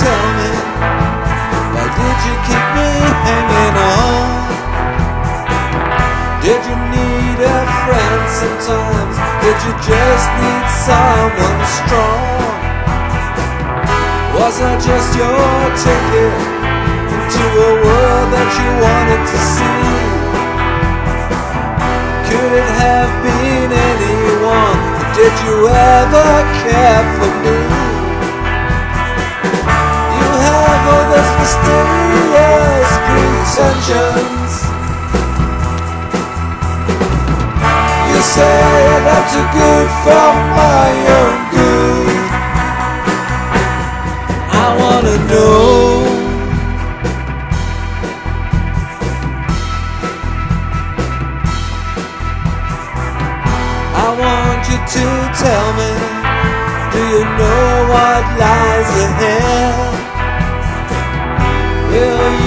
tell me why did you keep me hanging on? Did you need a friend sometimes? Did you just need someone strong? Was I just your ticket into a world that you wanted to see? Could it have been anyone? Did you ever care for me? Mysterious pretensions. You say I'm too good for my own good. I wanna know. I want you to tell me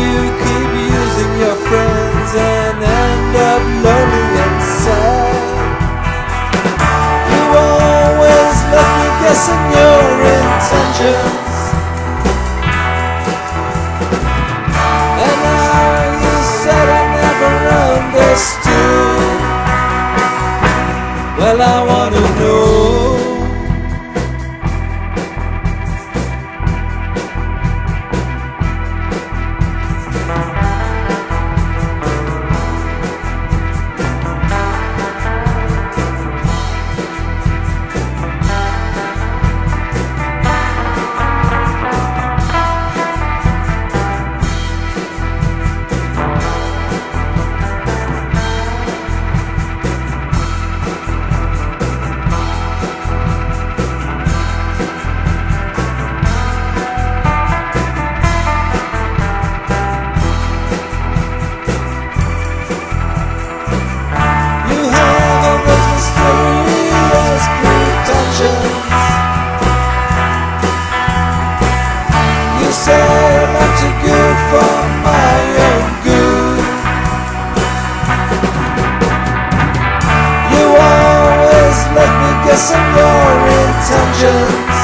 you keep using your friends and end up lonely and sad? You always left me guessing your intentions And now you said I never understood well, I wanna know. listen your intentions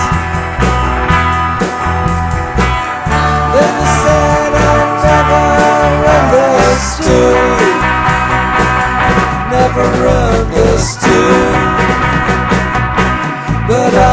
Then you said I never understood Never understood But I